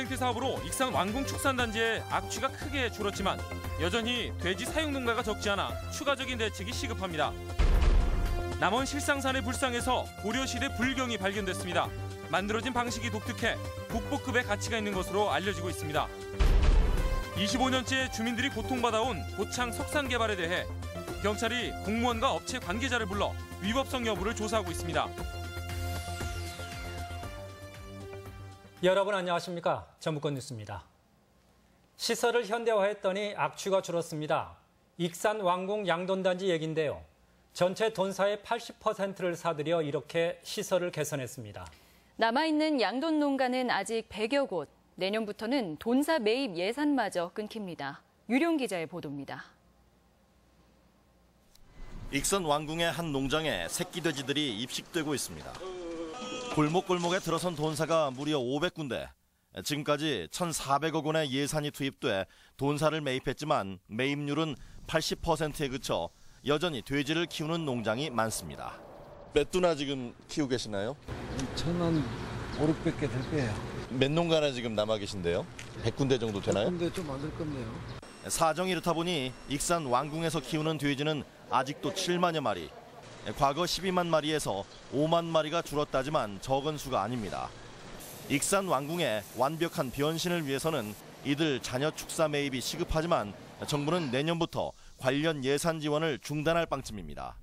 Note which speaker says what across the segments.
Speaker 1: 오랜 생태 사업으로 익산 왕궁 축산단지의 악취가 크게 줄었지만 여전히 돼지 사육 농가가 적지 않아 추가적인 대책이 시급합니다. 남원 실상산의 불상에서 고려시대 불경이 발견됐습니다. 만들어진 방식이 독특해 국보급의 가치가 있는 것으로 알려지고 있습니다. 25년째 주민들이 고통받아온 고창 석산 개발에 대해 경찰이 공무원과 업체 관계자를 불러 위법성 여부를 조사하고 있습니다.
Speaker 2: 여러분 안녕하십니까? 전북권 뉴스입니다. 시설을 현대화했더니 악취가 줄었습니다. 익산 왕궁 양돈단지 얘긴데요. 전체 돈사의 80%를 사들여 이렇게 시설을 개선했습니다.
Speaker 3: 남아있는 양돈 농가는 아직 100여 곳. 내년부터는 돈사 매입 예산마저 끊깁니다. 유룡 기자의 보도입니다.
Speaker 4: 익산 왕궁의 한 농장에 새끼 돼지들이 입식되고 있습니다. 골목골목에 들어선 돈사가 무려 500군데. 지금까지 1,400억 원의 예산이 투입돼 돈사를 매입했지만 매입률은 80%에 그쳐 여전히 돼지를 키우는 농장이 많습니다. 몇 두나 지금 키우고 계시나요?
Speaker 5: 천원 5, 600개 될 거예요.
Speaker 4: 몇 농가나 지금 남아 계신데요? 100군데 정도 되나요?
Speaker 5: 근데 좀 안될 건데요.
Speaker 4: 사정이 이렇다 보니 익산 왕궁에서 키우는 돼지는 아직도 7만여 마리. 과거 12만 마리에서 5만 마리가 줄었다지만 적은 수가 아닙니다. 익산 왕궁의 완벽한 변신을 위해서는 이들 자녀 축사 매입이 시급하지만 정부는 내년부터 관련 예산 지원을 중단할 방침입니다.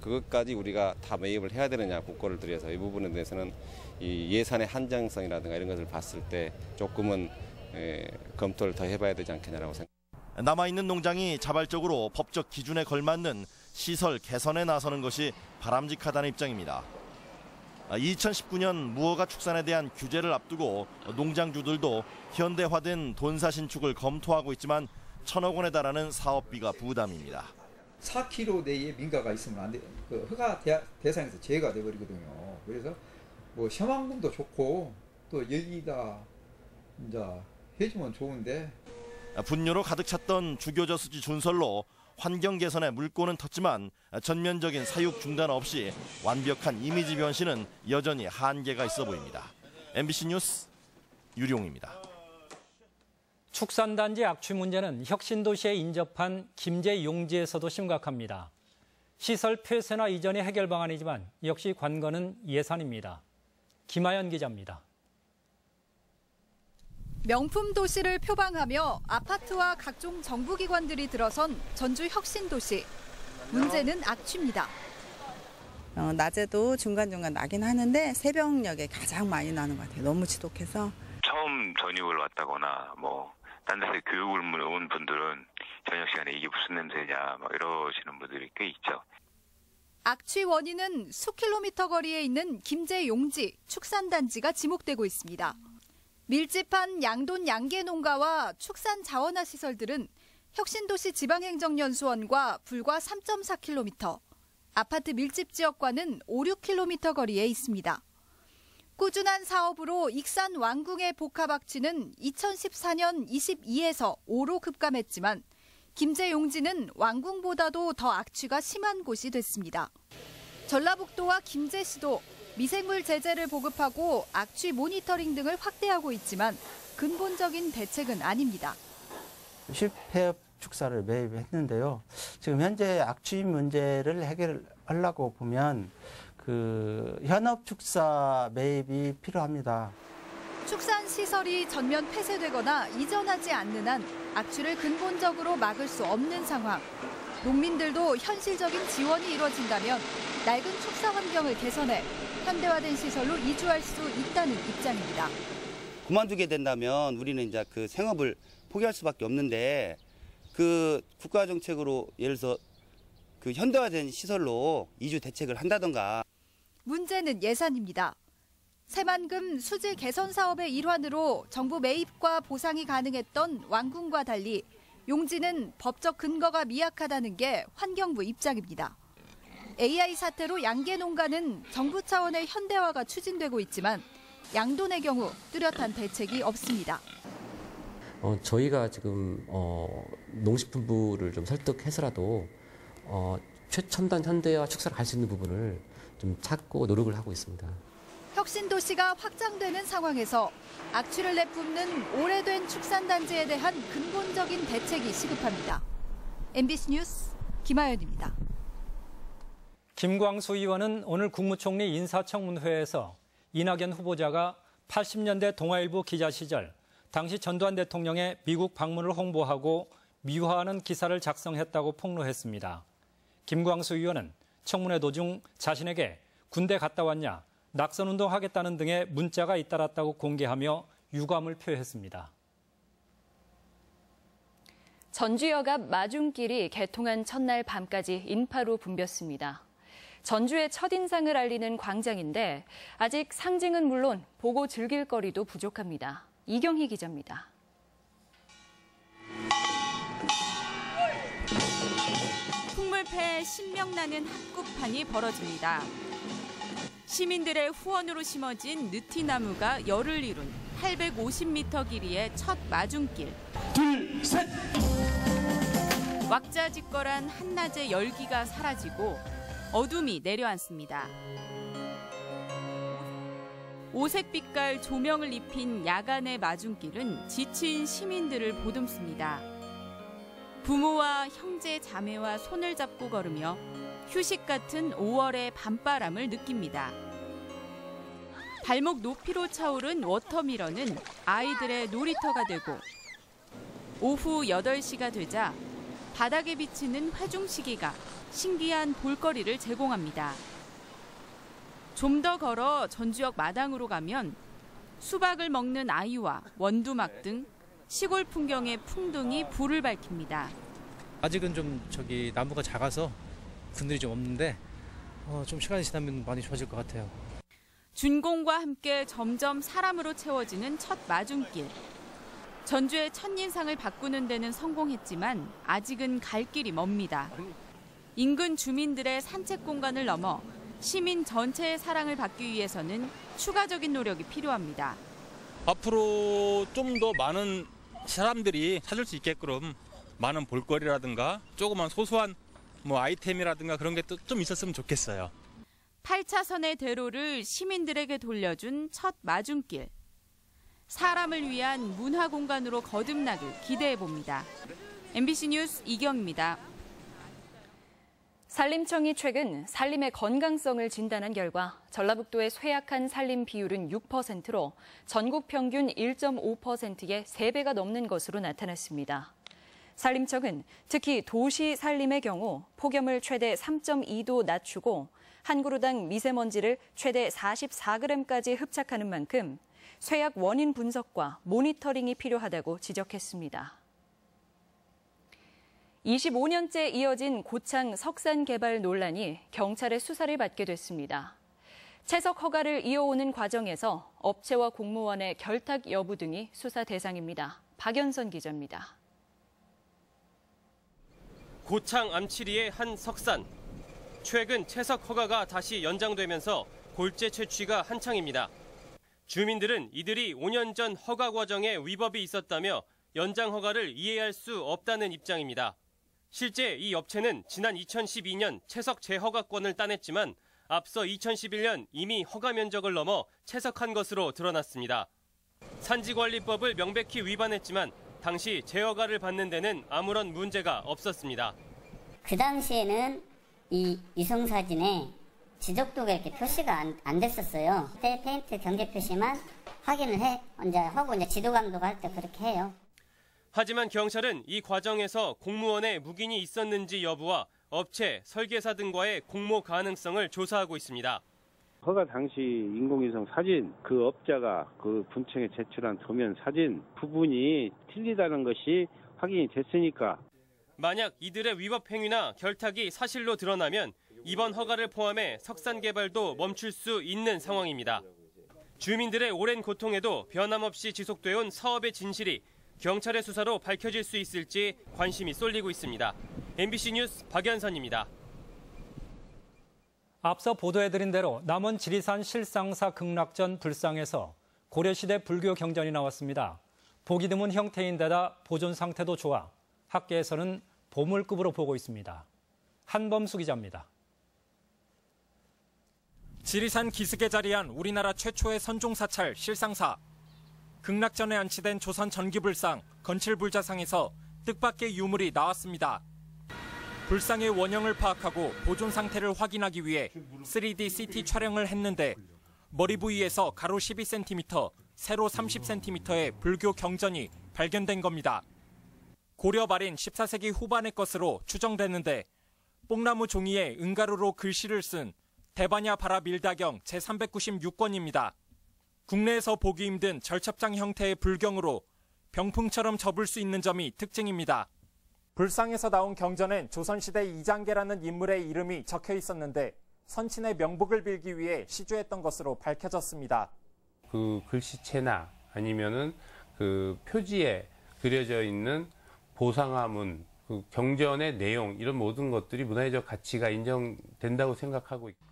Speaker 6: 그것까지 우리가 다 매입을 해야 되느냐 국고를 들여서 이 부분에 대해서는 이 예산의 한정성이라든가 이런 것을 봤을 때 조금은 에, 검토를 더 해봐야 되지 않겠냐라고 생각합니다.
Speaker 4: 남아있는 농장이 자발적으로 법적 기준에 걸맞는 시설 개선에 나서는 것이 바람직하다는 입장입니다. 2019년 무허가 축산에 대한 규제를 앞두고 농장주들도 현대화된 돈사 신축을 검토하고 있지만 천억 원에 달하는 사업비가 부담입니다.
Speaker 7: 4km 내에 민가가 있으면 안 돼. 그 허가 대, 대상에서 제외가 돼 버리거든요. 그래서 뭐 셔망금도 좋고 또 여기다 이제 해주면 좋은데
Speaker 4: 분뇨로 가득 찼던 주교저수지 준설로 환경 개선에 물꼬는 텄지만 전면적인 사육 중단 없이 완벽한 이미지 변신은 여전히 한계가 있어 보입니다. MBC 뉴스 유룡입니다.
Speaker 2: 축산단지 악취 문제는 혁신도시에 인접한 김제 용지에서도 심각합니다. 시설 폐쇄나 이전이 해결 방안이지만 역시 관건은 예산입니다. 김하연 기자입니다.
Speaker 8: 명품 도시를 표방하며 아파트와 각종 정부기관들이 들어선 전주 혁신도시. 문제는 악취입니다.
Speaker 9: 어, 낮에도 중간중간 나긴 하는데 새벽녘에 가장 많이 나는 것 같아요. 너무 지독해서.
Speaker 10: 처음 전입을 왔다거나 뭐딴 데서 교육을 온 분들은 저녁 시간에 이게 무슨 냄새냐 막 이러시는 분들이 꽤 있죠.
Speaker 8: 악취 원인은 수킬로미터 거리에 있는 김제 용지 축산단지가 지목되고 있습니다. 밀집한 양돈 양계 농가와 축산 자원화 시설들은 혁신도시 지방행정연수원과 불과 3.4km, 아파트 밀집 지역과는 5, 6km 거리에 있습니다. 꾸준한 사업으로 익산 왕궁의 복합 악취는 2014년 22에서 5로 급감했지만 김제 용지는 왕궁보다도 더 악취가 심한 곳이 됐습니다. 전라북도와 김제시도 미생물 제재를 보급하고 악취 모니터링 등을 확대하고 있지만 근본적인 대책은 아닙니다.
Speaker 11: 실폐 축사를 매입했는데요. 지금 현재 악취 문제를 해결하려고 보면 그 현업 축사 매입이 필요합니다.
Speaker 8: 축산 시설이 전면 폐쇄되거나 이전하지 않는 한 악취를 근본적으로 막을 수 없는 상황. 농민들도 현실적인 지원이 이루어진다면 낡은 축사 환경을 개선해 현대화된 시설로 이주할 수 있다는 입장입니다.
Speaker 12: 그만두게 된다면 우리는 이제 그 생업을 포기할 수밖에 없는데 그 국가 정책으로 예를 들어서 그 현대화된 시설로 이주 대책을 한다던가
Speaker 8: 문제는 예산입니다. 새만금 수질 개선 사업의 일환으로 정부 매입과 보상이 가능했던 왕궁과 달리 용지는 법적 근거가 미약하다는 게 환경부 입장입니다. AI 사태로 양계 농가는 정부 차원의 현대화가 추진되고 있지만 양돈의 경우 뚜렷한 대책이 없습니다.
Speaker 13: 어, 저희가 지금 어, 농식품부를 좀 설득해서라도 어, 최첨단 현대화 축사를 갈 수 있는 부분을 좀 찾고 노력을 하고 있습니다.
Speaker 8: 혁신도시가 확장되는 상황에서 악취를 내뿜는 오래된 축산단지에 대한 근본적인 대책이 시급합니다. MBC 뉴스 김아연입니다.
Speaker 2: 김광수 의원은 오늘 국무총리 인사청문회에서 이낙연 후보자가 80년대 동아일보 기자 시절 당시 전두환 대통령의 미국 방문을 홍보하고 미화하는 기사를 작성했다고 폭로했습니다. 김광수 의원은 청문회 도중 자신에게 군대 갔다 왔냐, 낙선운동 하겠다는 등의 문자가 잇따랐다고 공개하며 유감을 표했습니다.
Speaker 3: 전주역 앞 마중길이 개통한 첫날 밤까지 인파로 붐볐습니다. 전주의 첫인상을 알리는 광장인데 아직 상징은 물론 보고 즐길 거리도 부족합니다. 이경희 기자입니다.
Speaker 14: 풍물패에 신명나는 한국판이 벌어집니다. 시민들의 후원으로 심어진 느티나무가 열을 이룬 850m 길이의 첫 마중길. 둘, 셋! 왁자지껄한 한낮의 열기가 사라지고 어둠이 내려앉습니다. 오색 빛깔 조명을 입힌 야간의 마중길은 지친 시민들을 보듬습니다. 부모와 형제 자매와 손을 잡고 걸으며 휴식 같은 5월의 밤바람을 느낍니다. 발목 높이로 차오른 워터미러는 아이들의 놀이터가 되고 오후 8시가 되자 바닥에 비치는 화중시계가 신기한 볼거리를 제공합니다. 좀 더 걸어 전주역 마당으로 가면 수박을 먹는 아이와 원두막 등 시골 풍경의 풍등이 불을 밝힙니다.
Speaker 15: 아직은 좀 저기 나무가 작아서 분들이 좀 없는데 어, 좀 시간이 지나면 많이 좋아질 것 같아요.
Speaker 14: 준공과 함께 점점 사람으로 채워지는 첫 마중길. 전주의 첫인상을 바꾸는 데는 성공했지만 아직은 갈 길이 멉니다. 인근 주민들의 산책 공간을 넘어 시민 전체의 사랑을 받기 위해서는 추가적인 노력이 필요합니다.
Speaker 16: 앞으로 좀 더 많은 사람들이 찾을 수 있게끔 많은 볼거리라든가 조그만 소소한 뭐 아이템이라든가 그런 게또좀 있었으면 좋겠어요.
Speaker 14: 8차선의 대로를 시민들에게 돌려준 첫 마중길. 사람을 위한 문화 공간으로 거듭나길 기대해 봅니다. MBC 뉴스 이경입니다.
Speaker 3: 산림청이 최근 산림의 건강성을 진단한 결과 전라북도의 쇠약한 산림 비율은 6%로 전국 평균 1.5%의 3배가 넘는 것으로 나타났습니다. 산림청은 특히 도시 산림의 경우 폭염을 최대 3.2도 낮추고 한 그루당 미세먼지를 최대 44g까지 흡착하는 만큼 쇠약 원인 분석과 모니터링이 필요하다고 지적했습니다. 25년째 이어진 고창 석산 개발 논란이 경찰의 수사를 받게 됐습니다. 채석 허가를 이어오는 과정에서 업체와 공무원의 결탁 여부 등이 수사 대상입니다. 박연선 기자입니다.
Speaker 17: 고창 암치리의 한 석산. 최근 채석 허가가 다시 연장되면서 골재 채취가 한창입니다. 주민들은 이들이 5년 전 허가 과정에 위법이 있었다며 연장 허가를 이해할 수 없다는 입장입니다. 실제 이 업체는 지난 2012년 채석 재허가권을 따냈지만 앞서 2011년 이미 허가 면적을 넘어 채석한 것으로 드러났습니다. 산지관리법을 명백히 위반했지만 당시 재허가를 받는 데는 아무런 문제가 없었습니다.
Speaker 18: 그 당시에는 이 위성 사진에 지적도가 이렇게 표시가 안, 안 됐었어요. 그때 페인트 경계 표시만 확인을 해 이제 하고 이제 지도 감독할 때 그렇게 해요.
Speaker 17: 하지만 경찰은 이 과정에서 공무원의 묵인이 있었는지 여부와 업체, 설계사 등과의 공모 가능성을 조사하고 있습니다.
Speaker 19: 허가 당시 인공위성 사진 그 업자가 그 군청에 제출한 도면 사진 부분이 틀리다는 것이 확인이 됐으니까
Speaker 17: 만약 이들의 위법 행위나 결탁이 사실로 드러나면 이번 허가를 포함해 석산 개발도 멈출 수 있는 상황입니다. 주민들의 오랜 고통에도 변함없이 지속되어 온 사업의 진실이 경찰의 수사로 밝혀질 수 있을지 관심이 쏠리고 있습니다. MBC 뉴스 박연선입니다.
Speaker 2: 앞서 보도해드린 대로 남원 지리산 실상사 극락전 불상에서 고려시대 불교 경전이 나왔습니다. 보기 드문 형태인데다 보존 상태도 좋아 학계에서는 보물급으로 보고 있습니다. 한범수 기자입니다.
Speaker 20: 지리산 기슭에 자리한 우리나라 최초의 선종 사찰 실상사. 극락전에 안치된 조선 전기불상 건칠불자상에서 뜻밖의 유물이 나왔습니다. 불상의 원형을 파악하고 보존 상태를 확인하기 위해 3D CT 촬영을 했는데 머리 부위에서 가로 12cm, 세로 30cm의 불교 경전이 발견된 겁니다. 고려 말인 14세기 후반의 것으로 추정되는데 뽕나무 종이에 은가루로 글씨를 쓴 대바냐 바라 밀다경 제396권입니다. 국내에서 보기 힘든 절첩장 형태의 불경으로 병풍처럼 접을 수 있는 점이 특징입니다. 불상에서 나온 경전엔 조선시대 이장계라는 인물의 이름이 적혀 있었는데 선친의 명복을 빌기 위해 시주했던 것으로 밝혀졌습니다.
Speaker 21: 그 글씨체나 아니면은 그 표지에 그려져 있는 보상화문, 그 경전의 내용 이런 모든 것들이 문화적 가치가 인정된다고 생각하고 있습니다.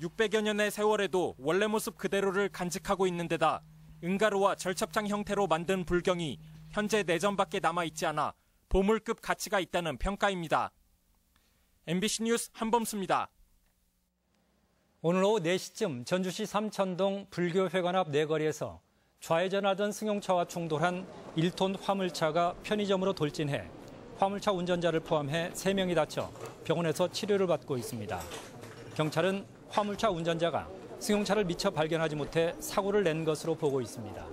Speaker 20: 600여 년의 세월에도 원래 모습 그대로를 간직하고 있는 데다 은가루와 절첩장 형태로 만든 불경이 현재 내전밖에 남아있지 않아 보물급 가치가 있다는 평가입니다. MBC 뉴스 한범수입니다.
Speaker 2: 오늘 오후 4시쯤 전주시 삼천동 불교회관 앞 내거리에서 좌회전하던 승용차와 충돌한 1톤 화물차가 편의점으로 돌진해 화물차 운전자를 포함해 3명이 다쳐 병원에서 치료를 받고 있습니다. 경찰은 화물차 운전자가 승용차를 미처 발견하지 못해 사고를 낸 것으로 보고 있습니다.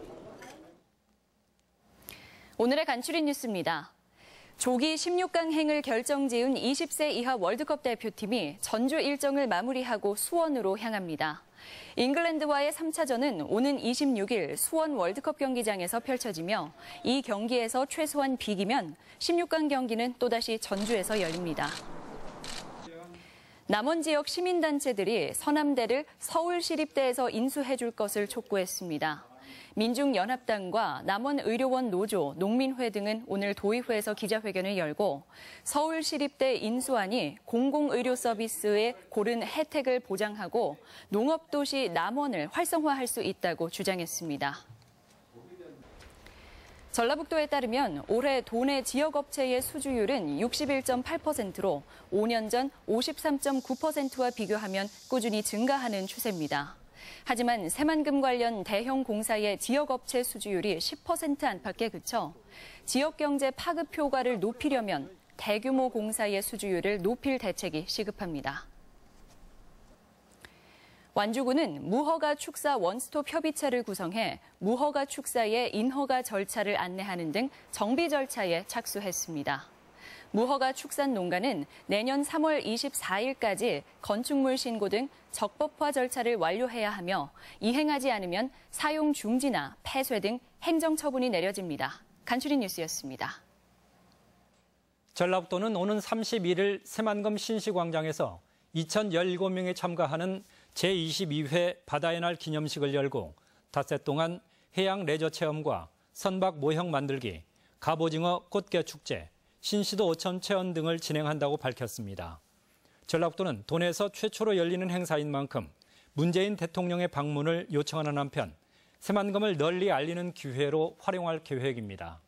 Speaker 3: 오늘의 간추린 뉴스입니다. 조기 16강 행을 결정지은 20세 이하 월드컵 대표팀이 전주 일정을 마무리하고 수원으로 향합니다. 잉글랜드와의 3차전은 오는 26일 수원 월드컵 경기장에서 펼쳐지며 이 경기에서 최소한 비기면 16강 경기는 또다시 전주에서 열립니다. 남원 지역 시민단체들이 서남대를 서울시립대에서 인수해줄 것을 촉구했습니다. 민중연합당과 남원의료원 노조, 농민회 등은 오늘 도의회에서 기자회견을 열고 서울시립대 인수안이 공공의료 서비스의 고른 혜택을 보장하고 농업도시 남원을 활성화할 수 있다고 주장했습니다. 전라북도에 따르면 올해 도내 지역 업체의 수주율은 61.8%로 5년 전 53.9%와 비교하면 꾸준히 증가하는 추세입니다. 하지만 새만금 관련 대형 공사의 지역 업체 수주율이 10% 안팎에 그쳐 지역 경제 파급 효과를 높이려면 대규모 공사의 수주율을 높일 대책이 시급합니다. 완주군은 무허가 축사 원스톱 협의체를 구성해 무허가 축사의 인허가 절차를 안내하는 등 정비 절차에 착수했습니다. 무허가 축산 농가는 내년 3월 24일까지 건축물 신고 등 적법화 절차를 완료해야 하며 이행하지 않으면 사용 중지나 폐쇄 등 행정 처분이 내려집니다. 간추린 뉴스였습니다.
Speaker 2: 전라북도는 오는 31일 새만금 신시광장에서 2,017명이 참가하는 제22회 바다의 날 기념식을 열고 닷새 동안 해양 레저 체험과 선박 모형 만들기, 갑오징어 꽃게 축제, 신시도 오천 체험 등을 진행한다고 밝혔습니다. 전라북도는 도내에서 최초로 열리는 행사인 만큼 문재인 대통령의 방문을 요청하는 한편 새만금을 널리 알리는 기회로 활용할 계획입니다.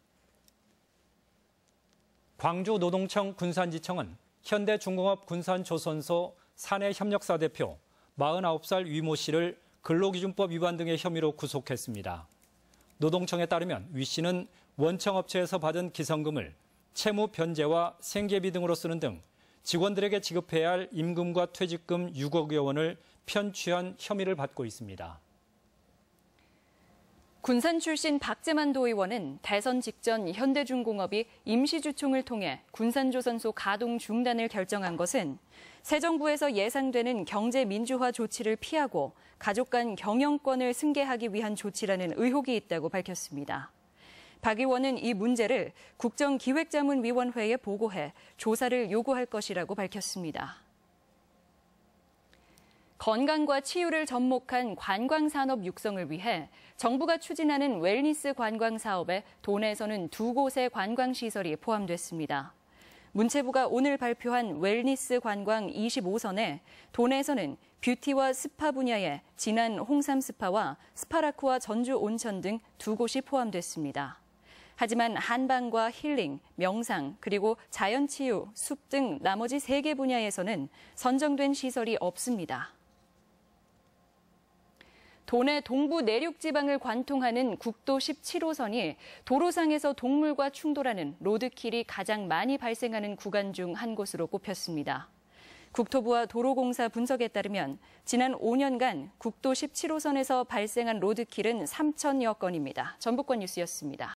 Speaker 2: 광주 노동청 군산지청은 현대중공업 군산조선소 사내협력사 대표 49살 위모 씨를 근로기준법 위반 등의 혐의로 구속했습니다. 노동청에 따르면 위 씨는 원청업체에서 받은 기성금을 채무 변제와 생계비 등으로 쓰는 등 직원들에게 지급해야 할 임금과 퇴직금 6억여 원을 편취한 혐의를 받고 있습니다.
Speaker 3: 군산 출신 박재만 도의원은 대선 직전 현대중공업이 임시주총을 통해 군산조선소 가동 중단을 결정한 것은 새 정부에서 예상되는 경제 민주화 조치를 피하고 가족 간 경영권을 승계하기 위한 조치라는 의혹이 있다고 밝혔습니다. 박 의원은 이 문제를 국정기획자문위원회에 보고해 조사를 요구할 것이라고 밝혔습니다. 건강과 치유를 접목한 관광산업 육성을 위해 정부가 추진하는 웰니스 관광 사업에 도내에서는 두 곳의 관광시설이 포함됐습니다. 문체부가 오늘 발표한 웰니스 관광 25선에 도내에서는 뷰티와 스파 분야의 진안 홍삼 스파와 스파라쿠와 전주 온천 등 두 곳이 포함됐습니다. 하지만 한방과 힐링, 명상, 그리고 자연치유, 숲 등 나머지 세 개 분야에서는 선정된 시설이 없습니다. 도내 동부 내륙 지방을 관통하는 국도 17호선이 도로상에서 동물과 충돌하는 로드킬이 가장 많이 발생하는 구간 중 한 곳으로 꼽혔습니다. 국토부와 도로공사 분석에 따르면 지난 5년간 국도 17호선에서 발생한 로드킬은 3천여 건입니다. 전북권 뉴스였습니다.